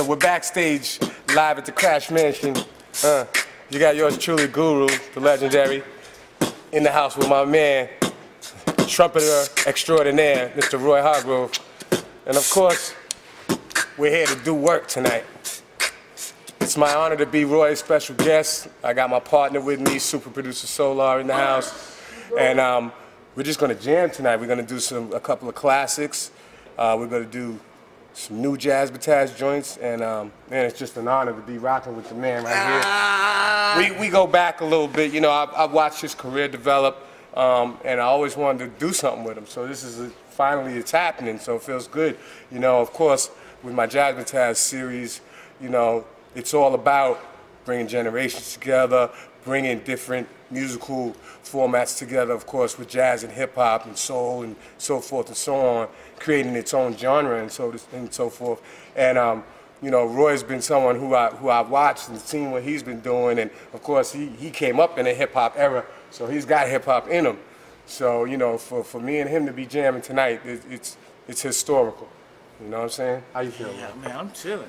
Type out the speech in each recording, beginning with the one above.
So we're backstage live at the Crash Mansion. Uh, you got yours truly, Guru, the legendary, in the house with my man, trumpeter extraordinaire, Mr. Roy Hargrove. And of course, we're here to do work tonight. It's my honor to be Roy's special guest. I got my partner with me, super producer Solar in the house. And um, we're just gonna jam tonight. We're gonna do some a couple of classics. Uh, we're gonna do some new Jazzmatazz joints, and um, man, it's just an honor to be rocking with the man right here. We, we go back a little bit, you know. I've, I've watched his career develop, um, and I always wanted to do something with him. So this is a, finally it's happening. So it feels good, you know. Of course, with my Jazzmatazz series, you know, it's all about bringing generations together, bringing different musical formats together, of course, with jazz and hip hop and soul and so forth and so on, creating its own genre and so and so forth. And um, you know, Roy's been someone who I who I've watched and seen what he's been doing, and of course, he he came up in a hip hop era, so he's got hip hop in him. So you know, for, for me and him to be jamming tonight, it, it's it's historical. You know what I'm saying? How you feeling? Yeah, man, I'm chilling.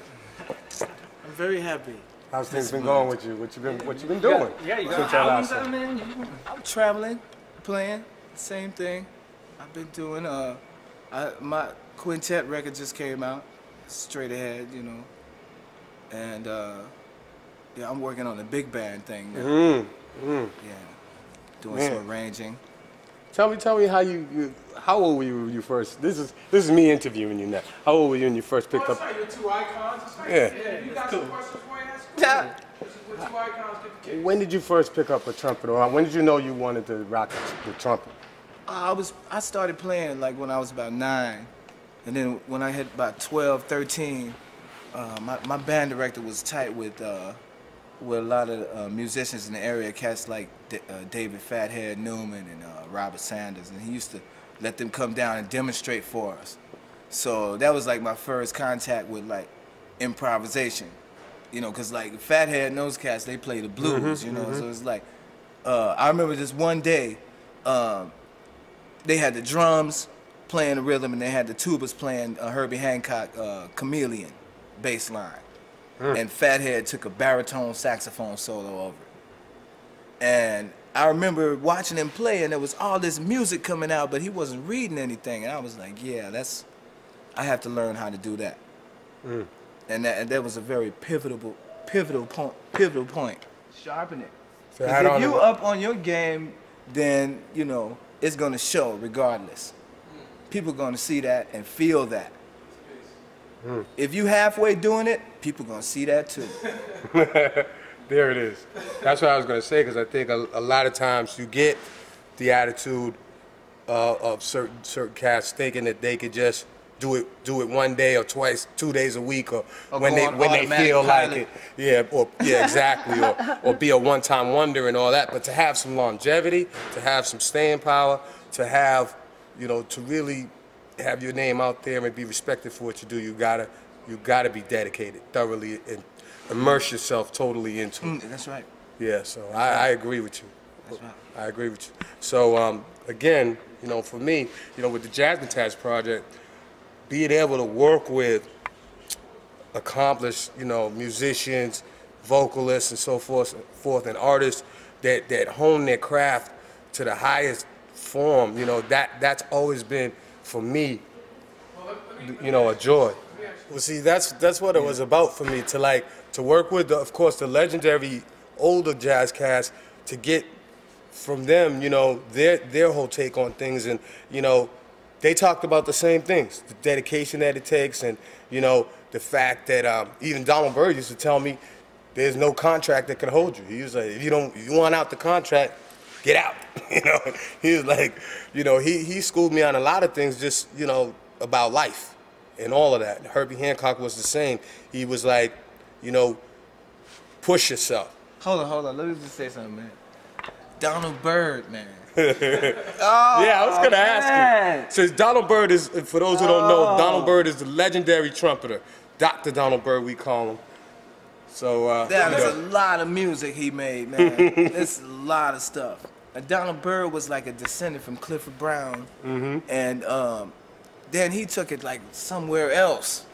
I'm very happy. How's things been going with you? What you been What you been doing? Yeah, you since got y'all albums last out. I'm traveling, playing, same thing. I've been doing. Uh, I, my quintet record just came out, straight ahead, you know, and uh, yeah, I'm working on the big band thing now. Mm, mm. Yeah, doing Man. some arranging. Tell me, tell me how you, you how old were you when you first? This is this is me interviewing you now. How old were you when you first picked up? your two icons. Yeah. You got some questions for When did you first pick up a trumpet, or when did you know you wanted to rock the, trumpet? I was I started playing like when I was about nine, and then when I hit about 12, 13, uh, my my band director was tight with uh, with a lot of uh, musicians in the area, cats like D- uh, David Fathead Newman and uh, Robert Sanders, and he used to let them come down and demonstrate for us. So that was like my first contact with like improvisation, you know, cause like Fathead and those cats they play the blues, you know, so it's like uh, I remember this one day. Um, they had the drums playing the rhythm and they had the tubas playing uh, Herbie Hancock uh, Chameleon bass line. And Fathead took a baritone saxophone solo over it. And I remember watching him play and there was all this music coming out, but he wasn't reading anything. And I was like, yeah, that's, I have to learn how to do that. And, that and that was a very pivotal, pivotal point, pivotal point. Sharpen it. So 'Cause add on if you to- up on your game, then you know it's gonna show regardless. People gonna see that and feel that. If you halfway doing it, people gonna see that too. There it is. That's what I was gonna say because I think a, a lot of times you get the attitude uh, of certain certain cats thinking that they could just do it do it one day or twice, two days a week, or, Or when they when they feel like it. Yeah, or yeah, exactly, or or be a one time wonder and all that. But to have some longevity, to have some staying power, to have you know to really have your name out there and be respected for what you do, you gotta you gotta be dedicated thoroughly and immerse yourself totally into it. Mm, That's right. Yeah, so I, I agree with you. That's right. I agree with you. So um, again, you know, for me, you know, with the Jazzmatazz project, being able to work with accomplished, you know, musicians, vocalists, and so forth, forth, and artists that that hone their craft to the highest form, you know, that that's always been for me, you know, a joy. Well, see, that's that's what it was about for me to like to work with, the, of course, the legendary older jazz cast to get from them, you know, their their whole take on things, and you know, they talked about the same things, the dedication that it takes, and you know, the fact that um, even Donald Byrd used to tell me, there's no contract that can hold you. He was like, if you don't, if you want out the contract, get out. you know, he was like, you know, he he schooled me on a lot of things, just you know, about life and all of that. Herbie Hancock was the same. He was like, you know, push yourself. Hold on, hold on. Let me just say something, man. Donald Byrd, man. yeah, I was gonna ask you. Since Donald Byrd is, for those who don't know, Donald Byrd is the legendary trumpeter, Dr. Donald Byrd, we call him. So, uh, That you is know, a lot of music he made, man. That's a lot of stuff. And Donald Byrd was like a descendant from Clifford Brown, Mm-hmm. and um, then he took it like somewhere else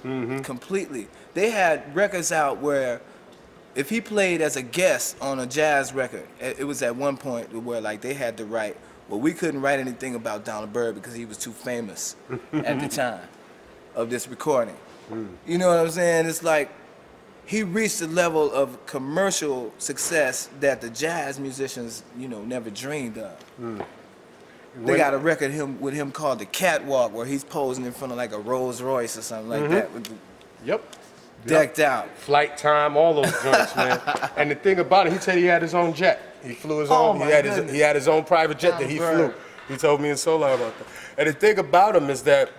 completely. They had records out where if he played as a guest on a jazz record, it was at one point where like they had to write, well, we couldn't write anything about Donald Byrd because he was too famous at the time of this recording. Hmm. You know what I'm saying? It's like he reached a level of commercial success that the jazz musicians, you know, never dreamed of. Hmm. They got a record him with him called the Catwalk, where he's posing in front of like a Rolls Royce or something like mm-hmm. that, with the, Yep. Decked out. Flight time, all those joints, man. and the thing about it, he said he had his own jet. He flew his Oh, own. my he had his he had his own private jet that he Donald flew. He told me in Solar about that. And the thing about him is that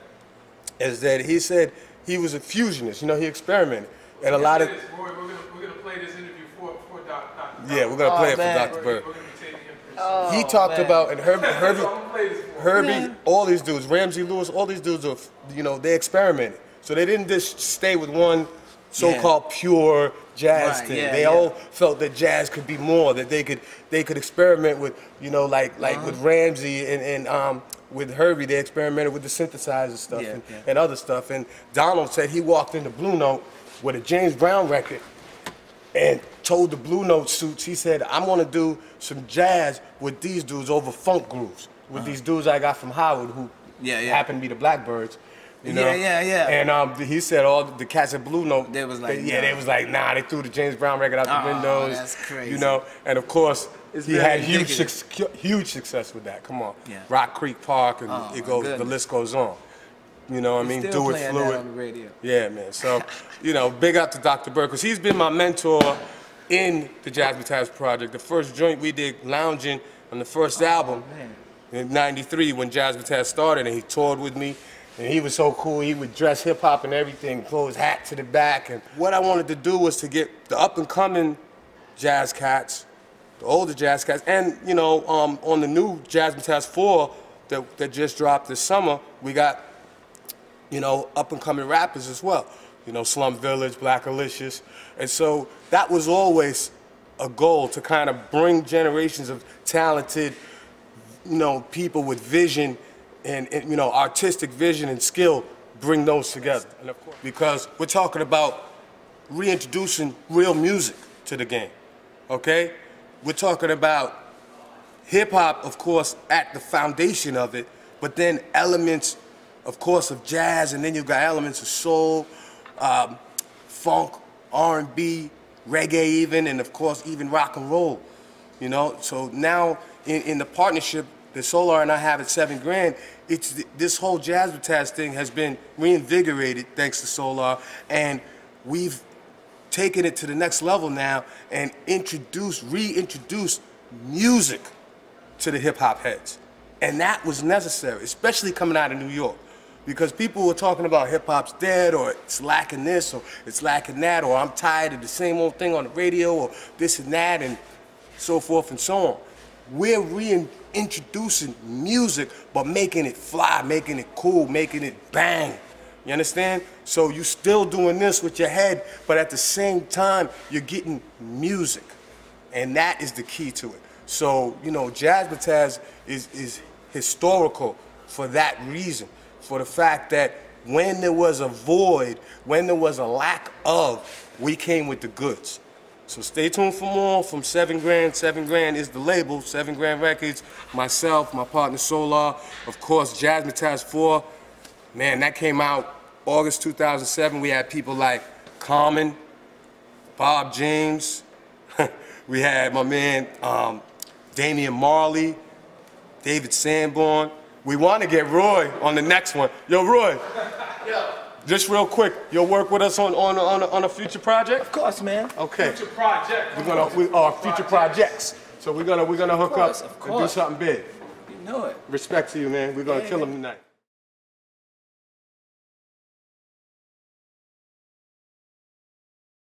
is that he said he was a fusionist. You know, he experimented. And a lot of Roy, we're gonna, we're gonna play this interview for, for Doc, Doc. yeah, we're gonna Oh, play it man. for Dr. We're Byrd. gonna be taking him for he talked man. about and Herbie Herbie I'm gonna play this for Herbie, Man. all these dudes, Ramsey Lewis, all these dudes are, you know, they experimented. So they didn't just stay with one so-called pure jazz Right, thing. yeah, they yeah. all felt that jazz could be more, that they could they could experiment with, you know, like like Uh-huh. with Ramsey and, and um with Herbie, they experimented with the synthesizer stuff Yeah, and, yeah. and other stuff. And Donald said he walked into Blue Note with a James Brown record and told the Blue Note suits, he said, I'm gonna do some jazz with these dudes over funk grooves, with these dudes I got from Howard who Uh-huh. Yeah, yeah. happened to be the Blackbyrds. You know? Yeah, yeah, yeah. And um, he said all the cats at Blue Note, They was like, yeah, nah. they was like, nah, they threw the James Brown record out the Oh, windows. that's crazy. You know, and of course, It's he had huge, indicative. huge success with that. Come on, Yeah. Rock Creek Park, and Oh, it my goes, the list goes on. You know what I mean? Still Do it playing fluid. that on the radio. Yeah, man. So, you know, big up to Dr. Byrd, because he's been my mentor in the Jazzmatazz project. The first joint we did, Lounging, on the first album man. in 93 when Jazzmatazz started, and he toured with me. And he was so cool. He would dress hip hop and everything, his hat to the back. And what I wanted to do was to get the up and coming jazz cats, the older jazz cats, and you know, um, on the new Jazzmatazz 4 that, that just dropped this summer, we got you know, up and coming rappers as well. You know, Slum Village, Blackalicious. And so that was always a goal to kind of bring generations of talented, you know, people with vision and, and, you know, artistic vision and skill, bring those together. And of course, because we're talking about reintroducing real music to the game, okay? We're talking about hip hop, of course, at the foundation of it, but then elements, of course, of jazz, and then you've got elements of soul, um, funk, R&B, reggae, even, and of course, even rock and roll. You know, so now in, in the partnership that Solar and I have at Seven Grand, it's th- this whole Jazzmatazz thing has been reinvigorated thanks to Solar, and we've taken it to the next level now and introduced, reintroduced music to the hip hop heads. And that was necessary, especially coming out of New York. Because people were talking about hip hop's dead, or it's lacking this, or it's lacking that, or I'm tired of the same old thing on the radio, or this and that, and so forth and so on. We're reintroducing music, but making it fly, making it cool, making it bang. You understand? So you're still doing this with your head, but at the same time, you're getting music. And that is the key to it. So, you know, Jazzmatazz is, is historical for that reason, for the fact that when there was a void, when there was a lack of, we came with the goods. So stay tuned for more from Seven Grand. Seven Grand is the label, Seven Grand Records, myself, my partner Solar, of course, Jazzmatazz 4. Man, that came out August 2007. We had people like Common, Bob James. we had my man um, Damian Marley, David Sanborn. We want to get Roy on the next one. Yo, Roy. Just real quick, you'll work with us on on on a, on a future project. Of course, man. Okay. Future project. We're gonna we are future projects. So we're gonna we're gonna hook course, up of and do course. something big. You know it. Respect to you, man. We're gonna Yeah, kill man. him tonight.